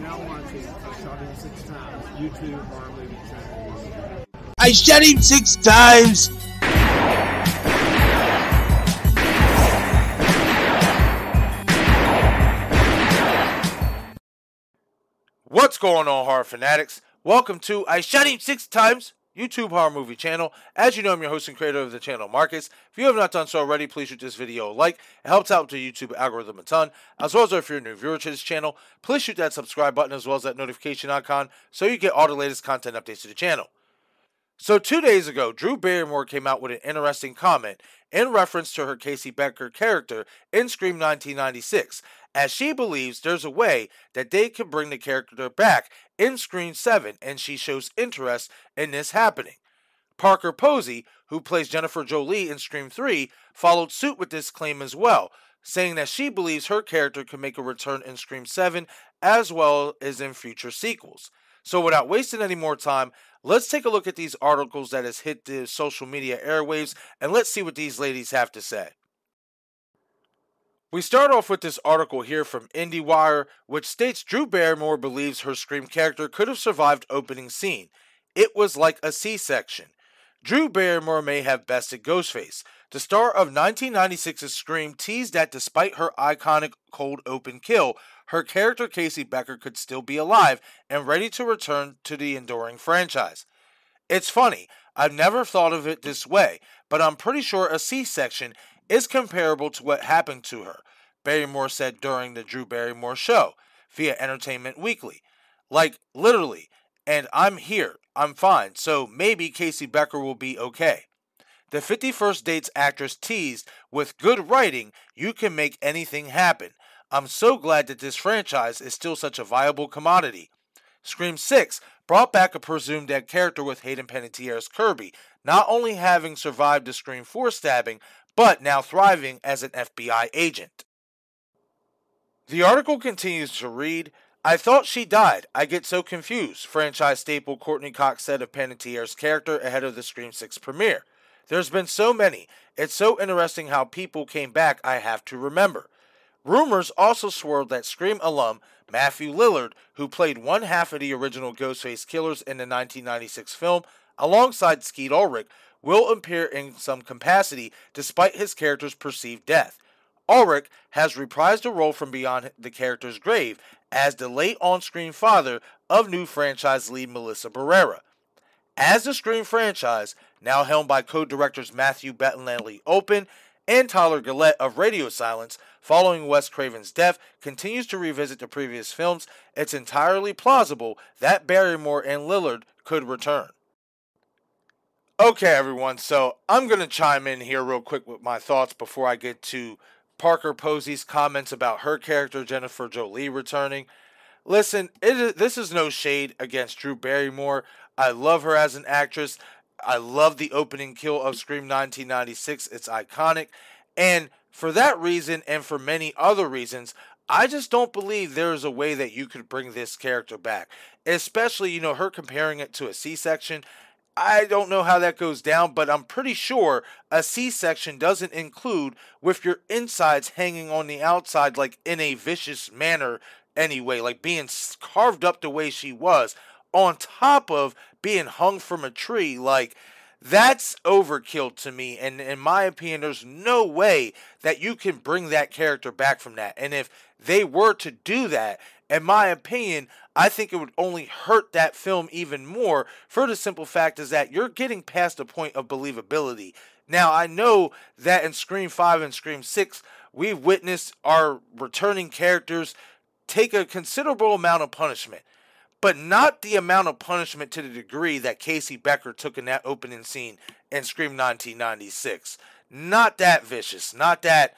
now watching I Shot Him Six Times YouTube horror movie channel. I shot him six times. What's going on, horror fanatics? Welcome to I Shot Him Six Times YouTube horror movie channel. As you know, I'm your host and creator of the channel, Marcus. If you have not done so already, please shoot this video a like. It helps out the YouTube algorithm a ton. As well as if you're a new viewer to this channel, please shoot that subscribe button as well as that notification icon so you get all the latest content updates to the channel. So, two days ago, Drew Barrymore came out with an interesting comment in reference to her Casey Becker character in Scream 1996, as she believes there's a way that they can bring the character back in Scream 7, and she shows interest in this happening. Parker Posey, who plays Jennifer Jolie in Scream 3, followed suit with this claim as well, saying that she believes her character can make a return in Scream 7 as well as in future sequels. So, without wasting any more time, let's take a look at these articles that has hit the social media airwaves and let's see what these ladies have to say. We start off with this article here from IndieWire, which states Drew Barrymore believes her Scream character could have survived opening scene. It was like a C section. Drew Barrymore may have bested Ghostface. The star of 1996's Scream teased that despite her iconic cold open kill, her character Casey Becker could still be alive and ready to return to the enduring franchise. It's funny, I've never thought of it this way, but I'm pretty sure a C section is comparable to what happened to her, Barrymore said during the Drew Barrymore show via Entertainment Weekly. Like, literally, and I'm here, I'm fine, so maybe Casey Becker will be okay. The 50 First Dates actress teased, with good writing, you can make anything happen. I'm so glad that this franchise is still such a viable commodity. Scream 6 brought back a presumed dead character with Hayden Panettiere's Kirby, not only having survived the Scream 4 stabbing, but now thriving as an FBI agent. The article continues to read I thought she died. I get so confused, franchise staple Courteney Cox said of Panettiere's character ahead of the Scream 6 premiere. There's been so many. It's so interesting how people came back, I have to remember. Rumors also swirled that Scream alum Matthew Lillard, who played one half of the original Ghostface Killers in the 1996 film, alongside Skeet Ulrich, will appear in some capacity despite his character's perceived death. Ulrich has reprised a role from beyond the character's grave as the late on screen father of new franchise lead Melissa Barrera. As the Scream franchise, now helmed by co directors Matthew Bettinelli-Olpin and Tyler Gillett of Radio Silence, following Wes Craven's death, continues to revisit the previous films, it's entirely plausible that Barrymore and Lillard could return. Okay, everyone, so I'm going to chime in here real quick with my thoughts before I get to Parker Posey's comments about her character, Jennifer Jolie, returning. Listen, this is no shade against Drew Barrymore. I love her as an actress. I love the opening kill of Scream 1996. It's iconic. And for that reason, and for many other reasons, I just don't believe there's a way that you could bring this character back. Especially, you know, her comparing it to a C section. I don't know how that goes down, but I'm pretty sure a C section doesn't include with your insides hanging on the outside, like in a vicious manner, anyway, like being carved up the way she was, on top of being hung from a tree. Like, that's overkill to me. And in my opinion, there's no way that you can bring that character back from that. And if they were to do that, in my opinion, I think it would only hurt that film even more for the simple fact is that you're getting past the point of believability. Now, I know that in Scream 5 and Scream 6, we've witnessed our returning characters take a considerable amount of punishment, but not the amount of punishment to the degree that Casey Becker took in that opening scene in Scream 1996. Not that vicious, not that,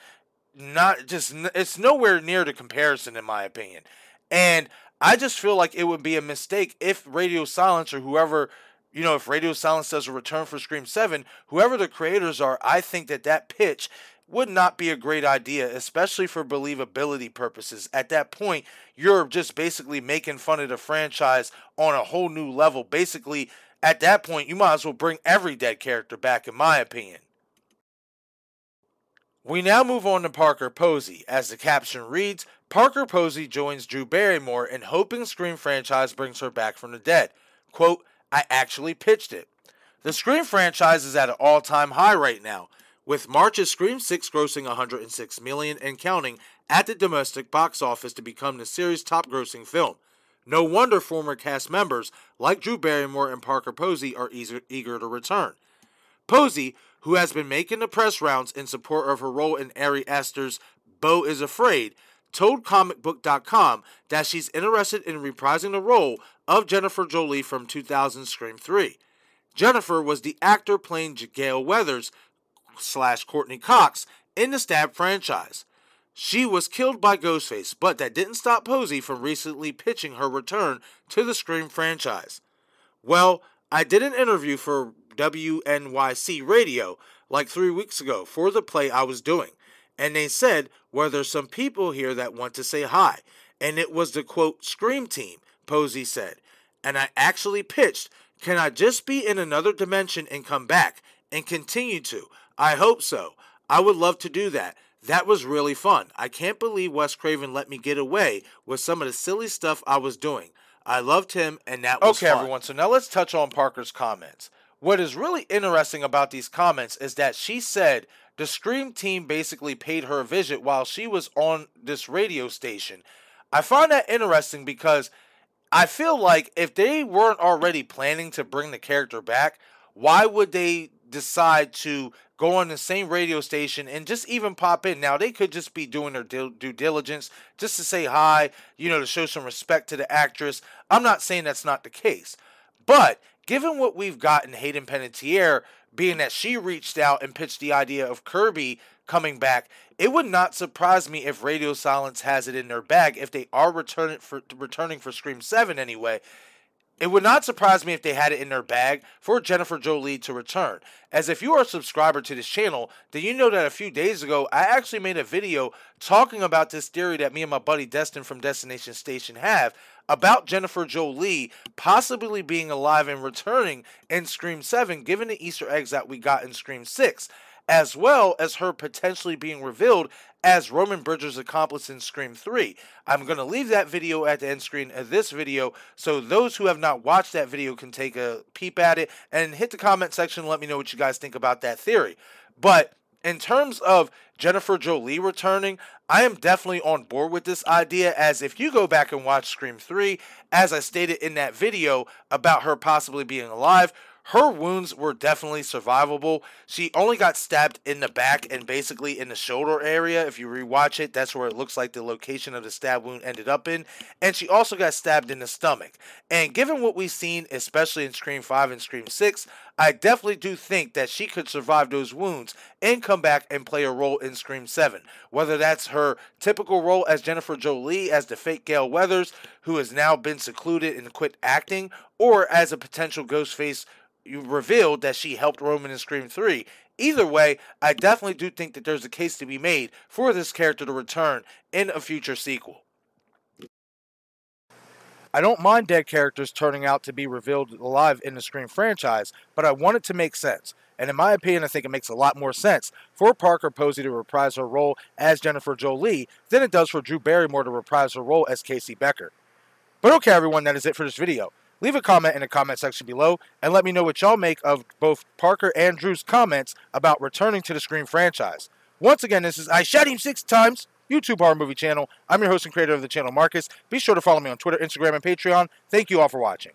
not just, it's nowhere near the comparison, in my opinion. And I just feel like it would be a mistake if Radio Silence or whoever, you know, if Radio Silence does a return for Scream 7, whoever the creators are, I think that that pitch would not be a great idea, especially for believability purposes. At that point, you're just basically making fun of the franchise on a whole new level. Basically, at that point, you might as well bring every dead character back, in my opinion. We now move on to Parker Posey. As the caption reads, Parker Posey joins Drew Barrymore in hoping Scream franchise brings her back from the dead. Quote, I actually pitched it. The Scream franchise is at an all-time high right now, with March's Scream 6 grossing 106 million and counting at the domestic box office to become the series' top-grossing film. No wonder former cast members like Drew Barrymore and Parker Posey are eager to return. Posey, who has been making the press rounds in support of her role in Ari Aster's Beau is Afraid, told comicbook.com that she's interested in reprising the role of Jennifer Jolie from 2000 Scream 3. Jennifer was the actor playing Gale Weathers slash Courteney Cox in the Stab franchise. She was killed by Ghostface, but that didn't stop Posey from recently pitching her return to the Scream franchise. Well, I did an interview for WNYC Radio like three weeks ago for the play I was doing. And they said, Well, there's some people here that want to say hi. And it was the quote, Scream Team, Posey said. And I actually pitched, Can I just be in another dimension and come back and continue to? I hope so. I would love to do that. That was really fun. I can't believe Wes Craven let me get away with some of the silly stuff I was doing. I loved him, and that was okay, fun. everyone. So now let's touch on Parker's comments. What is really interesting about these comments is that she said the Scream team basically paid her a visit while she was on this radio station. I find that interesting because I feel like if they weren't already planning to bring the character back, why would they decide to go on the same radio station and just even pop in. Now, they could just be doing their due diligence just to say hi, you know, to show some respect to the actress. I'm not saying that's not the case. But given what we've got in Hayden Panettiere, being that she reached out and pitched the idea of Kirby coming back, it would not surprise me if Radio Silence has it in their bag if they are returning for returning for Scream 7 anyway. It would not surprise me if they had it in their bag for Jennifer Jolie to return. As if you are a subscriber to this channel, then you know that a few days ago I actually made a video talking about this theory that me and my buddy Destin from Destination Station have about Jennifer Jolie possibly being alive and returning in Scream 7 given the Easter eggs that we got in Scream 6 as well as her potentially being revealed as Roman Bridger's accomplice in Scream 3. I'm going to leave that video at the end screen of this video so those who have not watched that video can take a peep at it and hit the comment section and let me know what you guys think about that theory. But in terms of Jennifer Jolie returning, I am definitely on board with this idea. As if you go back and watch Scream 3, as I stated in that video about her possibly being alive, her wounds were definitely survivable. She only got stabbed in the back and basically in the shoulder area. If you rewatch it, that's where it looks like the location of the stab wound ended up in. And she also got stabbed in the stomach. And given what we've seen, especially in Scream 5 and Scream 6, I definitely do think that she could survive those wounds and come back and play a role in Scream 7. Whether that's her typical role as Jennifer Jolie as the fake Gale Weathers, who has now been secluded and quit acting, or as a potential Ghostface revealed that she helped Roman in Scream 3. Either way, I definitely do think that there's a case to be made for this character to return in a future sequel. I don't mind dead characters turning out to be revealed alive in the Scream franchise, but I want it to make sense. And in my opinion, I think it makes a lot more sense for Parker Posey to reprise her role as Jennifer Jolie than it does for Drew Barrymore to reprise her role as Casey Becker. But okay, everyone, that is it for this video. Leave a comment in the comment section below and let me know what y'all make of both Parker and Drew's comments about returning to the Scream franchise. Once again, this is I Shot Him Six Times, YouTube horror movie channel. I'm your host and creator of the channel, Marcus. Be sure to follow me on Twitter, Instagram, and Patreon. Thank you all for watching.